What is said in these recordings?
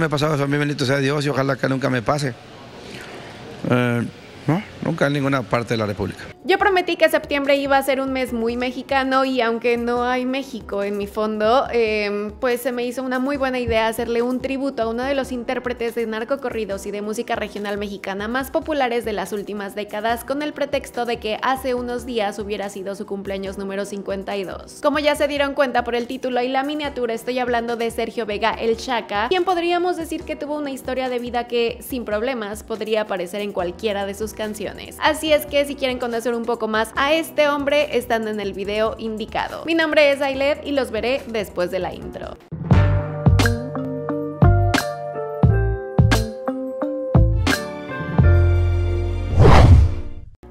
me ha pasado eso a mí, bendito sea Dios, y ojalá que nunca me pase. Eh, no, nunca en ninguna parte de la República. Yo prometí que septiembre iba a ser un mes muy mexicano y aunque no hay México en mi fondo, em, pues se me hizo una muy buena idea hacerle un tributo a uno de los intérpretes de narcocorridos y de música regional mexicana más populares de las últimas décadas con el pretexto de que hace unos días hubiera sido su cumpleaños número 52. Como ya se dieron cuenta por el título y la miniatura, estoy hablando de Sergio Vega el Chaca, quien podríamos decir que tuvo una historia de vida que, sin problemas, podría aparecer en cualquiera de sus canciones. Así es que si quieren conocer un poco más a este hombre, están en el video indicado. Mi nombre es Ailet y los veré después de la intro.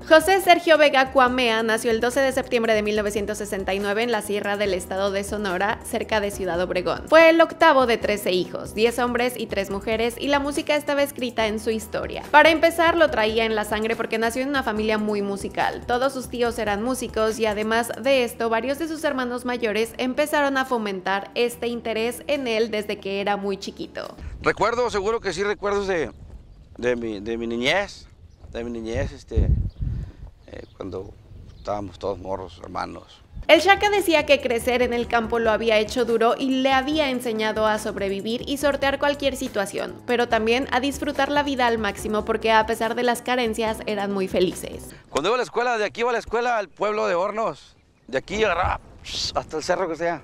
José Sergio Vega Cuamea nació el 12 de septiembre de 1969 en la Sierra del Estado de Sonora, cerca de Ciudad Obregón. Fue el octavo de 13 hijos, 10 hombres y 3 mujeres, y la música estaba escrita en su historia. Para empezar, lo traía en la sangre porque nació en una familia muy musical. Todos sus tíos eran músicos y además de esto, varios de sus hermanos mayores empezaron a fomentar este interés en él desde que era muy chiquito. Recuerdo, seguro que sí, recuerdos de, de, mi, de mi niñez, de mi niñez, este cuando estábamos todos morros, hermanos. El Shaka decía que crecer en el campo lo había hecho duro y le había enseñado a sobrevivir y sortear cualquier situación, pero también a disfrutar la vida al máximo porque a pesar de las carencias eran muy felices. Cuando iba a la escuela, de aquí iba a la escuela al pueblo de Hornos, de aquí hasta el cerro que sea.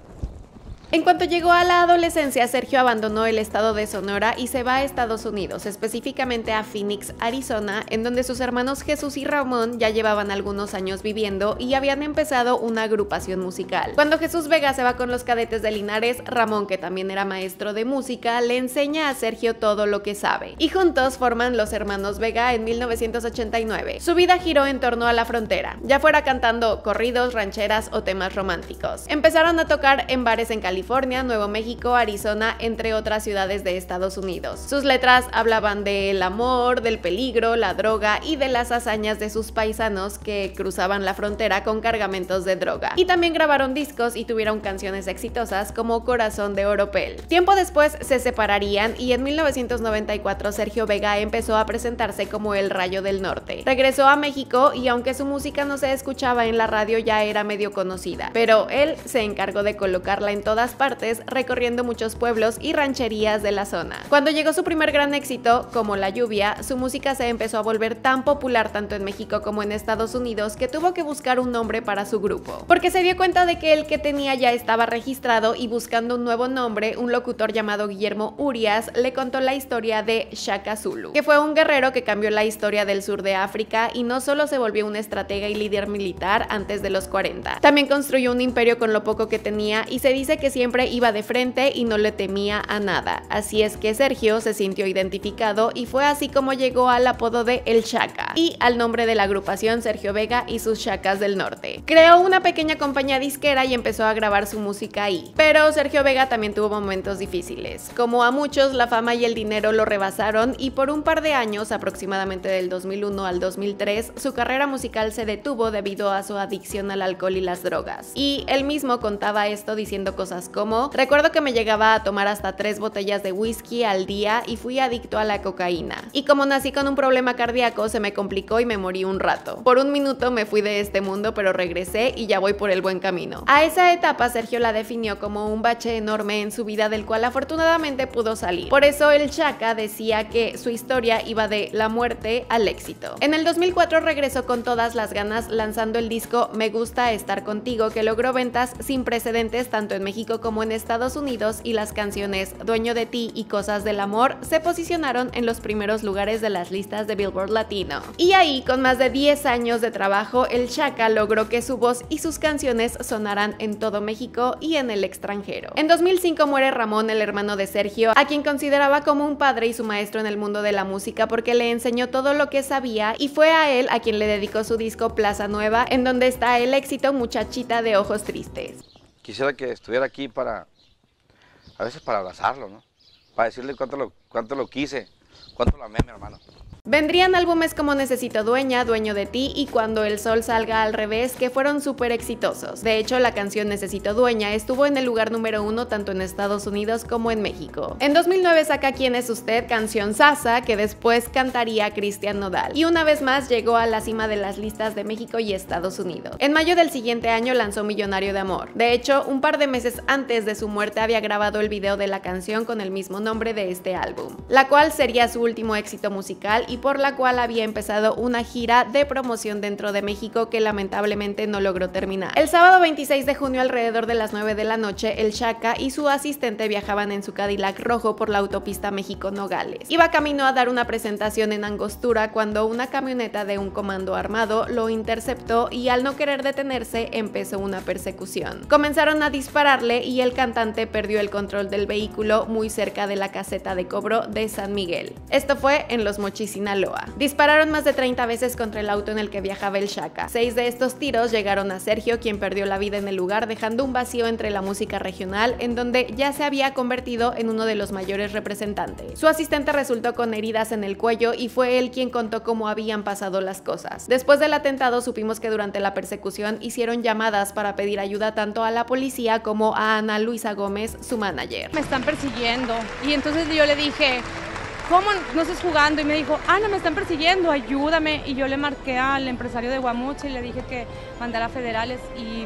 En cuanto llegó a la adolescencia, Sergio abandonó el estado de Sonora y se va a Estados Unidos, específicamente a Phoenix, Arizona, en donde sus hermanos Jesús y Ramón ya llevaban algunos años viviendo y habían empezado una agrupación musical. Cuando Jesús Vega se va con los cadetes de Linares, Ramón, que también era maestro de música, le enseña a Sergio todo lo que sabe. Y juntos forman los hermanos Vega en 1989. Su vida giró en torno a la frontera, ya fuera cantando corridos, rancheras o temas románticos. Empezaron a tocar en bares en California California, Nuevo México, Arizona, entre otras ciudades de Estados Unidos. Sus letras hablaban del amor, del peligro, la droga y de las hazañas de sus paisanos que cruzaban la frontera con cargamentos de droga. Y también grabaron discos y tuvieron canciones exitosas como Corazón de Oropel. Tiempo después se separarían y en 1994 Sergio Vega empezó a presentarse como el Rayo del Norte. Regresó a México y aunque su música no se escuchaba en la radio ya era medio conocida, pero él se encargó de colocarla en todas partes, recorriendo muchos pueblos y rancherías de la zona. Cuando llegó su primer gran éxito, como La lluvia, su música se empezó a volver tan popular tanto en México como en Estados Unidos que tuvo que buscar un nombre para su grupo. Porque se dio cuenta de que el que tenía ya estaba registrado y buscando un nuevo nombre, un locutor llamado Guillermo Urias le contó la historia de Shaka Zulu, que fue un guerrero que cambió la historia del sur de África y no solo se volvió un estratega y líder militar antes de los 40, también construyó un imperio con lo poco que tenía y se dice que siempre iba de frente y no le temía a nada. Así es que Sergio se sintió identificado y fue así como llegó al apodo de El Chaca y al nombre de la agrupación Sergio Vega y sus Chacas del Norte. Creó una pequeña compañía disquera y empezó a grabar su música ahí. Pero Sergio Vega también tuvo momentos difíciles. Como a muchos, la fama y el dinero lo rebasaron y por un par de años, aproximadamente del 2001 al 2003, su carrera musical se detuvo debido a su adicción al alcohol y las drogas. Y él mismo contaba esto diciendo cosas como recuerdo que me llegaba a tomar hasta tres botellas de whisky al día y fui adicto a la cocaína. Y como nací con un problema cardíaco se me complicó y me morí un rato. Por un minuto me fui de este mundo pero regresé y ya voy por el buen camino. A esa etapa Sergio la definió como un bache enorme en su vida del cual afortunadamente pudo salir. Por eso el Chaka decía que su historia iba de la muerte al éxito. En el 2004 regresó con todas las ganas lanzando el disco Me gusta estar contigo que logró ventas sin precedentes tanto en México como en Estados Unidos y las canciones Dueño de ti y Cosas del Amor se posicionaron en los primeros lugares de las listas de Billboard Latino. Y ahí, con más de 10 años de trabajo, el Chaka logró que su voz y sus canciones sonaran en todo México y en el extranjero. En 2005 muere Ramón, el hermano de Sergio, a quien consideraba como un padre y su maestro en el mundo de la música porque le enseñó todo lo que sabía y fue a él a quien le dedicó su disco Plaza Nueva, en donde está el éxito Muchachita de Ojos Tristes quisiera que estuviera aquí para, a veces para abrazarlo, ¿no? Para decirle cuánto lo, cuánto lo quise, cuánto lo amé, mi hermano. Vendrían álbumes como Necesito Dueña, Dueño de ti y Cuando el Sol salga al revés, que fueron súper exitosos. De hecho, la canción Necesito Dueña estuvo en el lugar número uno tanto en Estados Unidos como en México. En 2009 saca Quién es usted, canción Sasa, que después cantaría Cristian Nodal. Y una vez más llegó a la cima de las listas de México y Estados Unidos. En mayo del siguiente año lanzó Millonario de Amor. De hecho, un par de meses antes de su muerte había grabado el video de la canción con el mismo nombre de este álbum, la cual sería su último éxito musical y por la cual había empezado una gira de promoción dentro de México que lamentablemente no logró terminar. El sábado 26 de junio alrededor de las 9 de la noche, el Shaka y su asistente viajaban en su Cadillac rojo por la autopista México-Nogales. Iba camino a dar una presentación en Angostura cuando una camioneta de un comando armado lo interceptó y al no querer detenerse empezó una persecución. Comenzaron a dispararle y el cantante perdió el control del vehículo muy cerca de la caseta de cobro de San Miguel. Esto fue en Los Mochis, Dispararon más de 30 veces contra el auto en el que viajaba el Shaka. Seis de estos tiros llegaron a Sergio, quien perdió la vida en el lugar, dejando un vacío entre la música regional, en donde ya se había convertido en uno de los mayores representantes. Su asistente resultó con heridas en el cuello y fue él quien contó cómo habían pasado las cosas. Después del atentado supimos que durante la persecución hicieron llamadas para pedir ayuda tanto a la policía como a Ana Luisa Gómez, su manager. Me están persiguiendo y entonces yo le dije, ¿cómo no estás jugando? Y me dijo, Ana, me están persiguiendo, ayúdame. Y yo le marqué al empresario de Guamuche y le dije que mandara federales y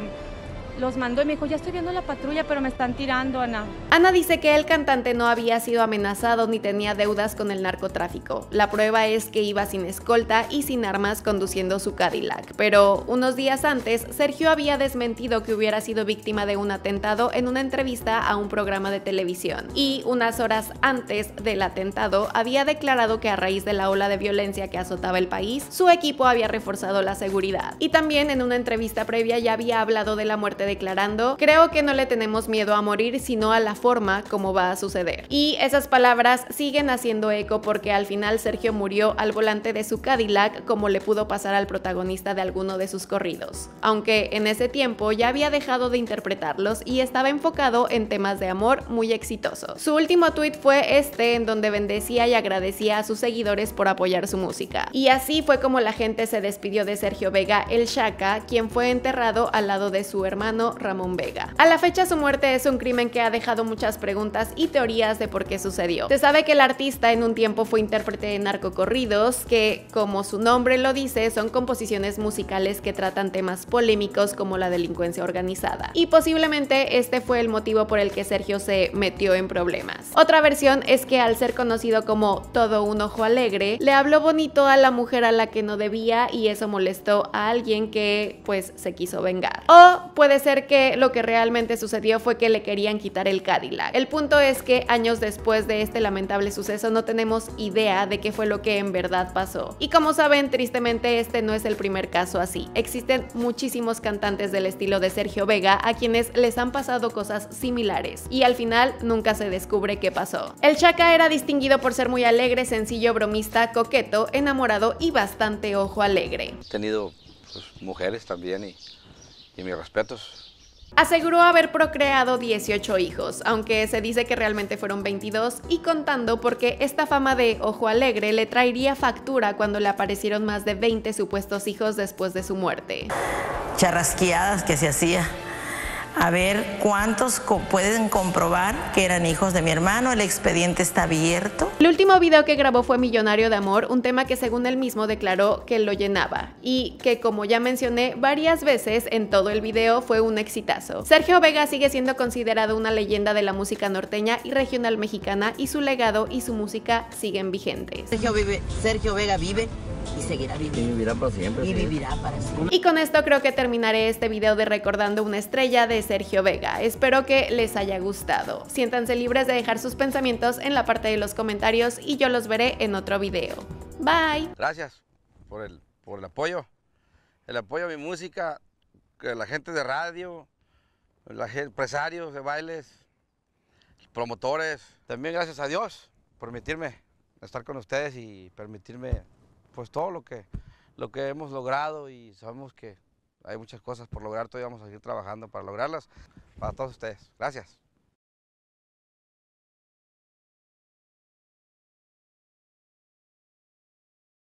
los mandó y me dijo, ya estoy viendo la patrulla, pero me están tirando, Ana. Ana dice que el cantante no había sido amenazado ni tenía deudas con el narcotráfico. La prueba es que iba sin escolta y sin armas conduciendo su Cadillac. Pero unos días antes, Sergio había desmentido que hubiera sido víctima de un atentado en una entrevista a un programa de televisión. Y unas horas antes del atentado, había declarado que a raíz de la ola de violencia que azotaba el país, su equipo había reforzado la seguridad. Y también en una entrevista previa ya había hablado de la muerte de declarando, creo que no le tenemos miedo a morir, sino a la forma como va a suceder. Y esas palabras siguen haciendo eco porque al final Sergio murió al volante de su Cadillac como le pudo pasar al protagonista de alguno de sus corridos, aunque en ese tiempo ya había dejado de interpretarlos y estaba enfocado en temas de amor muy exitosos. Su último tweet fue este en donde bendecía y agradecía a sus seguidores por apoyar su música. Y así fue como la gente se despidió de Sergio Vega el Shaka, quien fue enterrado al lado de su hermano Ramón Vega. A la fecha su muerte es un crimen que ha dejado muchas preguntas y teorías de por qué sucedió. Se sabe que el artista en un tiempo fue intérprete de narcocorridos, que como su nombre lo dice, son composiciones musicales que tratan temas polémicos como la delincuencia organizada. Y posiblemente este fue el motivo por el que Sergio se metió en problemas. Otra versión es que al ser conocido como todo un ojo alegre, le habló bonito a la mujer a la que no debía y eso molestó a alguien que pues se quiso vengar. O puede ser que lo que realmente sucedió fue que le querían quitar el Cadillac. El punto es que años después de este lamentable suceso no tenemos idea de qué fue lo que en verdad pasó. Y como saben, tristemente este no es el primer caso así. Existen muchísimos cantantes del estilo de Sergio Vega a quienes les han pasado cosas similares y al final nunca se descubre qué pasó. El Chaka era distinguido por ser muy alegre, sencillo, bromista, coqueto, enamorado y bastante ojo alegre. He tenido pues, mujeres también y y mis respetos. Aseguró haber procreado 18 hijos, aunque se dice que realmente fueron 22 y contando porque esta fama de ojo alegre le traería factura cuando le aparecieron más de 20 supuestos hijos después de su muerte. Charrasqueadas que se hacía a ver cuántos pueden comprobar que eran hijos de mi hermano. El expediente está abierto. El último video que grabó fue Millonario de Amor, un tema que según él mismo declaró que lo llenaba y que como ya mencioné varias veces en todo el video fue un exitazo. Sergio Vega sigue siendo considerado una leyenda de la música norteña y regional mexicana y su legado y su música siguen vigentes. Sergio, vive, Sergio Vega vive y seguirá viviendo. Y vivirá para siempre. Y vivirá para siempre. Y con esto creo que terminaré este video de recordando una estrella de Sergio Vega. Espero que les haya gustado. Siéntanse libres de dejar sus pensamientos en la parte de los comentarios y yo los veré en otro video. Bye. Gracias por el, por el apoyo. El apoyo a mi música, que la gente de radio, los empresarios de bailes, promotores. También gracias a Dios por permitirme estar con ustedes y permitirme pues todo lo que, lo que hemos logrado y sabemos que hay muchas cosas por lograr, todavía vamos a seguir trabajando para lograrlas para todos ustedes. Gracias.